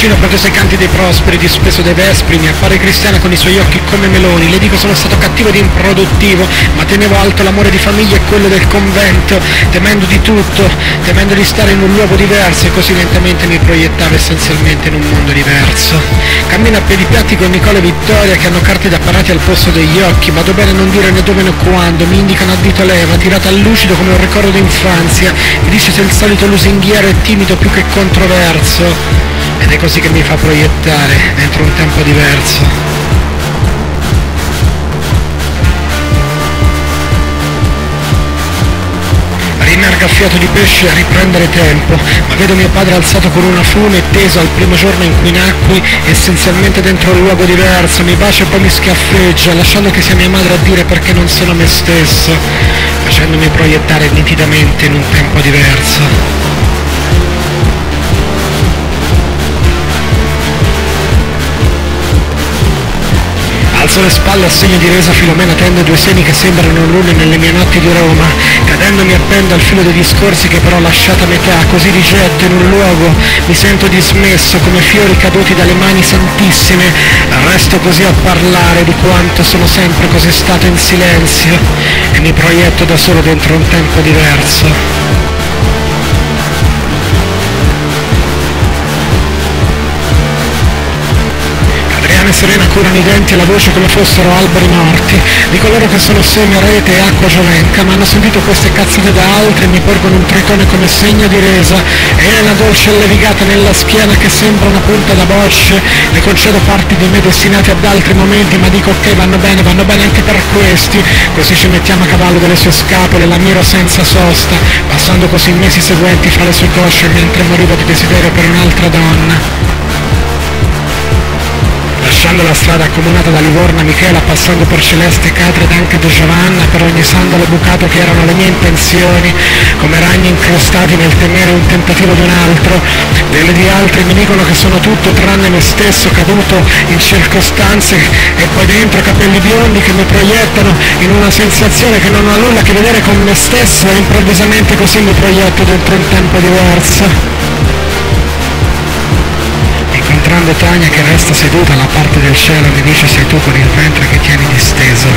cuscino preteso ai canti dei prosperi, dispeso dai vespri, mi appare cristiana con i suoi occhi come meloni, le dico sono stato cattivo ed improduttivo, ma tenevo alto l'amore di famiglia e quello del convento, temendo di tutto, temendo di stare in un luogo diverso e così lentamente mi proiettavo essenzialmente in un mondo diverso. Cammino a piedi piatti con Nicola e Vittoria che hanno carte da apparati al posto degli occhi, vado bene a non dire né dove né quando, mi indicano a dito leva, tirata al lucido come un ricordo d'infanzia, mi dice se il solito lusinghiero è timido più che controverso, ed è così che mi fa proiettare dentro un tempo diverso. Rimerga fiato di pesce a riprendere tempo, ma vedo mio padre alzato con una fune teso al primo giorno in cui nacqui, essenzialmente dentro un luogo diverso, mi bacia e poi mi schiaffeggia, lasciando che sia mia madre a dire perché non sono me stesso, facendomi proiettare nitidamente in un tempo diverso. Alzo le spalle a segno di resa Filomena tende due seni che sembrano lune nelle mie notti di Roma. Cadendo mi appendo al filo dei discorsi che però ho lasciato a metà, così rigetto in un luogo, mi sento dismesso come fiori caduti dalle mani santissime. Resto così a parlare di quanto sono sempre così stato in silenzio e mi proietto da solo dentro un tempo diverso. Serena curano i denti e la voce come fossero alberi morti, di coloro che sono semi, rete e acqua giovenca, ma hanno sentito queste cazzate da altri e mi porgono un tritone come segno di resa, e una dolce levigata nella schiena che sembra una punta da bosce, le concedo parti di me destinati ad altri momenti, ma dico ok, vanno bene, vanno bene anche per questi, così ci mettiamo a cavallo delle sue scapole, la miro senza sosta, passando così i mesi seguenti fra le sue cosce mentre morivo di desiderio per un'altra donna. Lasciando la strada accomunata da Livorno a Michela, passando per Celeste, Cadre ed anche De Giovanna, per ogni sandalo bucato che erano le mie intenzioni, come ragni incrostati nel temere un tentativo di un altro, delle di altri mi dicono che sono tutto tranne me stesso, caduto in circostanze e poi dentro capelli biondi che mi proiettano in una sensazione che non ha nulla a che vedere con me stesso e improvvisamente così mi proietto dentro un tempo diverso incontrando Tania che resta seduta alla parte del cielo mi dice sei tu con il ventre che tieni disteso,